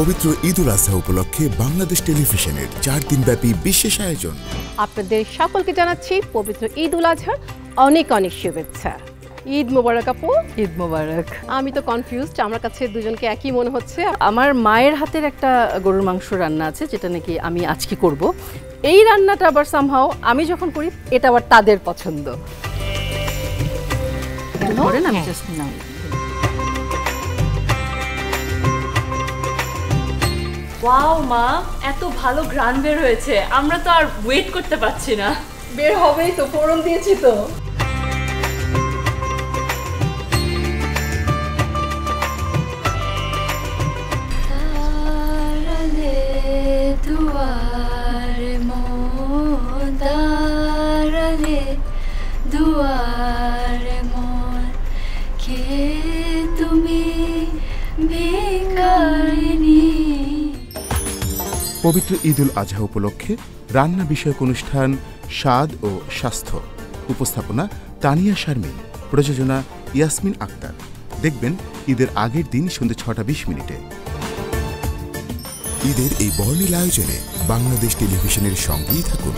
পবিত্র ঈদ উল আজহা উপলক্ষে বাংলাদেশ টেলিভিশনের চার দিনব্যাপী বিশেষ আয়োজন। আপনাদের সকলকে জানাচ্ছি পবিত্র ঈদ উল আজহার অনেক অনেক শুভেচ্ছা। ঈদ মোবারক আপু। ঈদ মোবারক। আমি তো কনফিউজড আমার কাছে দুজনকে একই মনে হচ্ছে। আমার মায়ের হাতের একটা গরুর মাংস রান্না আছে যেটা নাকি আমি আজকে করব। এই রান্নাটা আবার সামহাও আমি যখন করি এটা আবার তাদের পছন্দ। ধরেন আমি জাস্ট নাও। ওয়াও মা এত ভালো গ্রান বের হয়েছে। আমরা তো আর ওয়েট করতে পারছি না। বের হবেই তো ফোড়ন দিয়েছি তো। দুয়ার মন মন। কে তুমি ভিখারিনী পবিত্র ঈদুল আজহা উপলক্ষে রান্না বিষয়ক অনুষ্ঠান, স্বাদ ও স্বাস্থ্য। উপস্থাপনা তানিয়া শারমিন, প্রযোজনা ইয়াসমিন আক্তার। দেখবেন ঈদের আগের দিন সন্ধ্যে ছটা বিশ মিনিটে। ঈদের এই বর্ণিল আয়োজনে বাংলাদেশ টেলিভিশনের সঙ্গেই থাকুন।